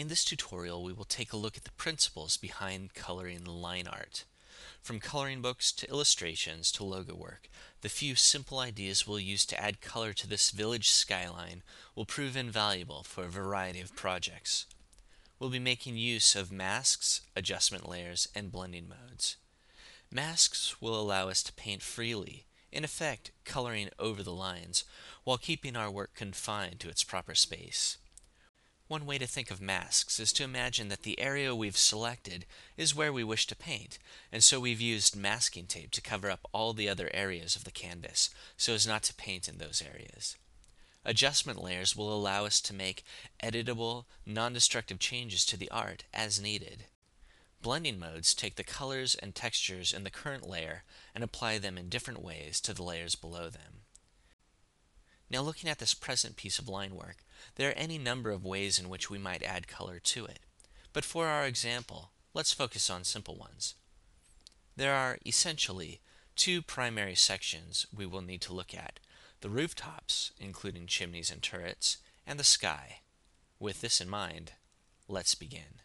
In this tutorial, we will take a look at the principles behind coloring line art. From coloring books to illustrations to logo work, the few simple ideas we'll use to add color to this village skyline will prove invaluable for a variety of projects. We'll be making use of masks, adjustment layers, and blending modes. Masks will allow us to paint freely, in effect coloring over the lines, while keeping our work confined to its proper space. One way to think of masks is to imagine that the area we've selected is where we wish to paint, and so we've used masking tape to cover up all the other areas of the canvas so as not to paint in those areas. Adjustment layers will allow us to make editable, non-destructive changes to the art as needed. Blending modes take the colors and textures in the current layer and apply them in different ways to the layers below them. Now looking at this present piece of line work, there are any number of ways in which we might add color to it. But for our example, let's focus on simple ones. There are essentially two primary sections we will need to look at, the rooftops, including chimneys and turrets, and the sky. With this in mind, let's begin.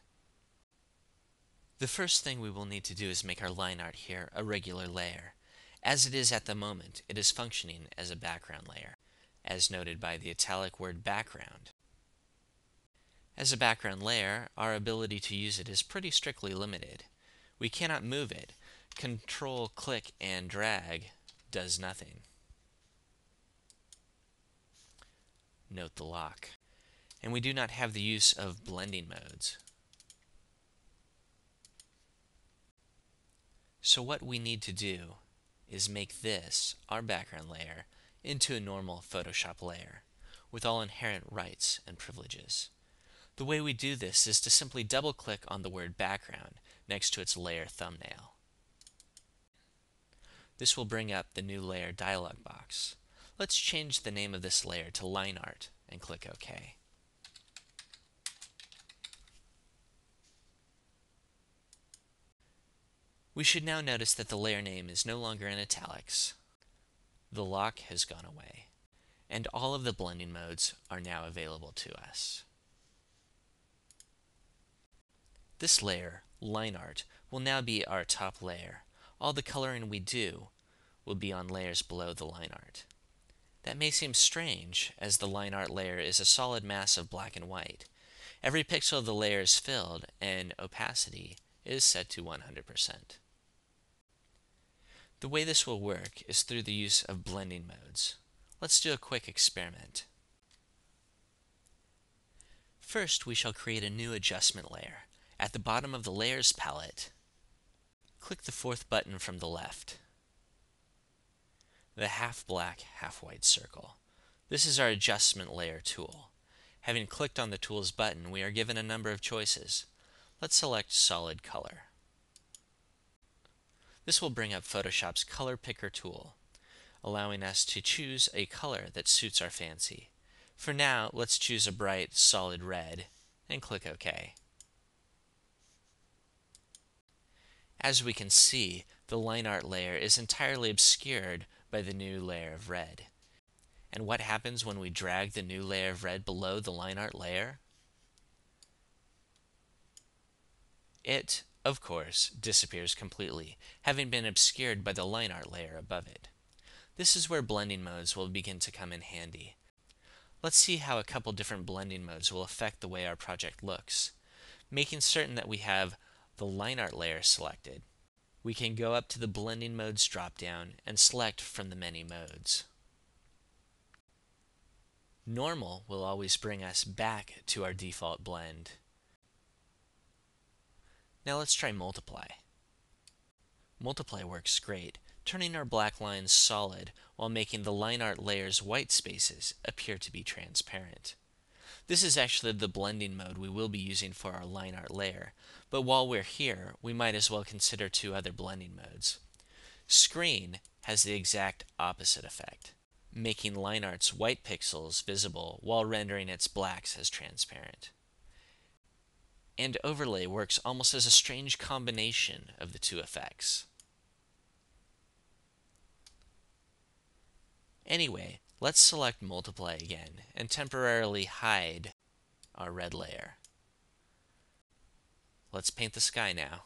The first thing we will need to do is make our line art here a regular layer. As it is at the moment, it is functioning as a background layer as noted by the italic word background. As a background layer, our ability to use it is pretty strictly limited. We cannot move it. Control, click, and drag does nothing. Note the lock. And we do not have the use of blending modes. So what we need to do is make this, our background layer, into a normal Photoshop layer with all inherent rights and privileges. The way we do this is to simply double click on the word background next to its layer thumbnail. This will bring up the new layer dialog box. Let's change the name of this layer to line art and click OK. We should now notice that the layer name is no longer in italics, the lock has gone away, and all of the blending modes are now available to us. This layer, line art, will now be our top layer. All the coloring we do will be on layers below the line art. That may seem strange, as the line art layer is a solid mass of black and white. Every pixel of the layer is filled, and opacity is set to 100%. The way this will work is through the use of blending modes. Let's do a quick experiment. First, we shall create a new adjustment layer. At the bottom of the Layers palette, click the fourth button from the left, the half black, half white circle. This is our adjustment layer tool. Having clicked on the Tools button, we are given a number of choices. Let's select Solid Color. This will bring up Photoshop's Color Picker tool, allowing us to choose a color that suits our fancy. For now, let's choose a bright, solid red, and click OK. As we can see, the line art layer is entirely obscured by the new layer of red. And what happens when we drag the new layer of red below the line art layer? It of course, disappears completely, having been obscured by the line art layer above it. This is where blending modes will begin to come in handy. Let's see how a couple different blending modes will affect the way our project looks. Making certain that we have the line art layer selected, we can go up to the blending modes dropdown and select from the many modes. Normal will always bring us back to our default blend. Now let's try multiply. Multiply works great, turning our black lines solid while making the line art layer's white spaces appear to be transparent. This is actually the blending mode we will be using for our line art layer, but while we're here, we might as well consider two other blending modes. Screen has the exact opposite effect, making line art's white pixels visible while rendering its blacks as transparent and overlay works almost as a strange combination of the two effects. Anyway, let's select multiply again and temporarily hide our red layer. Let's paint the sky now.